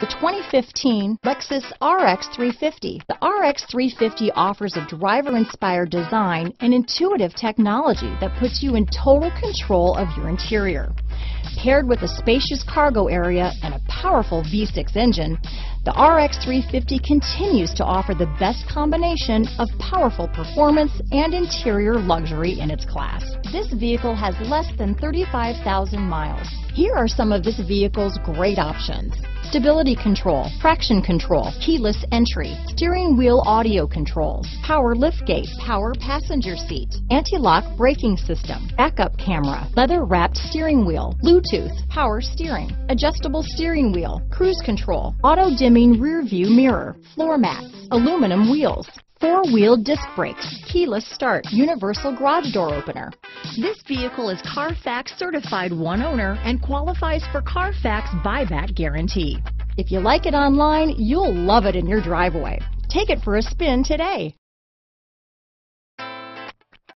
The 2015 Lexus RX 350. The RX 350 offers a driver-inspired design and intuitive technology that puts you in total control of your interior. Paired with a spacious cargo area and a powerful V6 engine, the RX 350 continues to offer the best combination of powerful performance and interior luxury in its class. This vehicle has less than 35,000 miles. Here are some of this vehicle's great options stability control, traction control, keyless entry, steering wheel audio controls, power liftgate, power passenger seat, anti-lock braking system, backup camera, leather wrapped steering wheel, Bluetooth, power steering, adjustable steering wheel, cruise control, auto dimming rear view mirror, floor mats, aluminum wheels, four-wheel disc brakes, keyless start, universal garage door opener. This vehicle is Carfax certified one owner and qualifies for Carfax buyback guarantee. If you like it online, you'll love it in your driveway. Take it for a spin today.